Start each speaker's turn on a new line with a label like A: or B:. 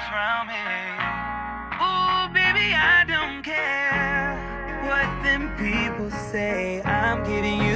A: arms around me. Ooh, baby, I don't care what them people say. I'm giving you.